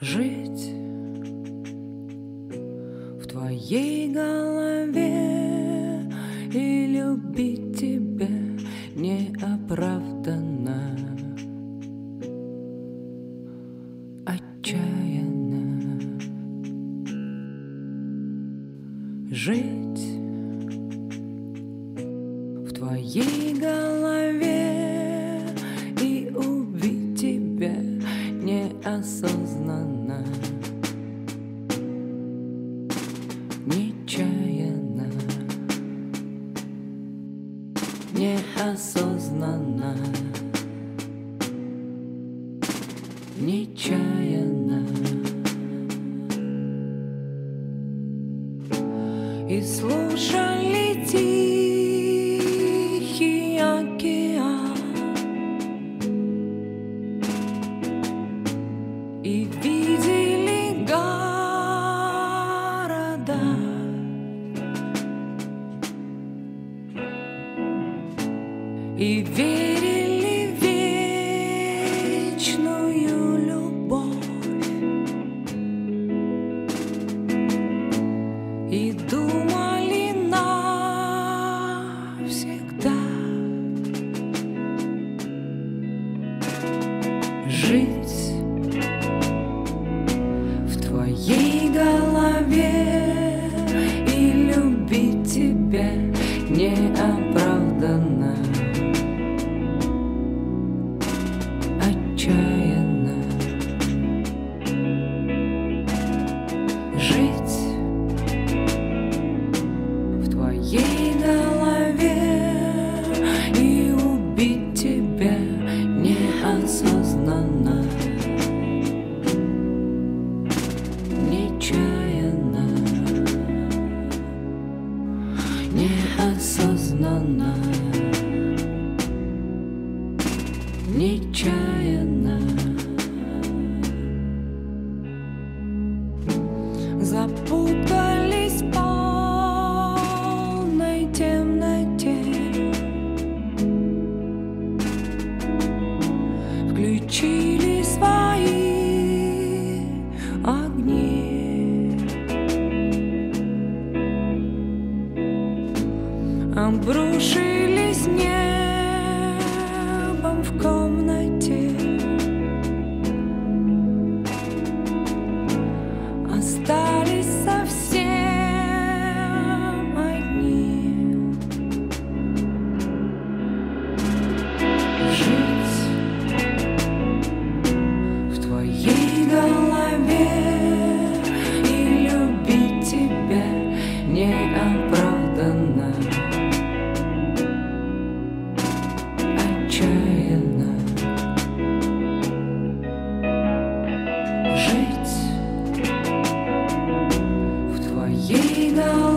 Жить в твоей голове и любить тебя неоправданно, отчаянно. Жить в твоей голове неосознанно, нечаянно. И слушали тихий И верили неосознанно, нечаянно. Запутались в полной темноте Включили Обрушились небом в комнате we go.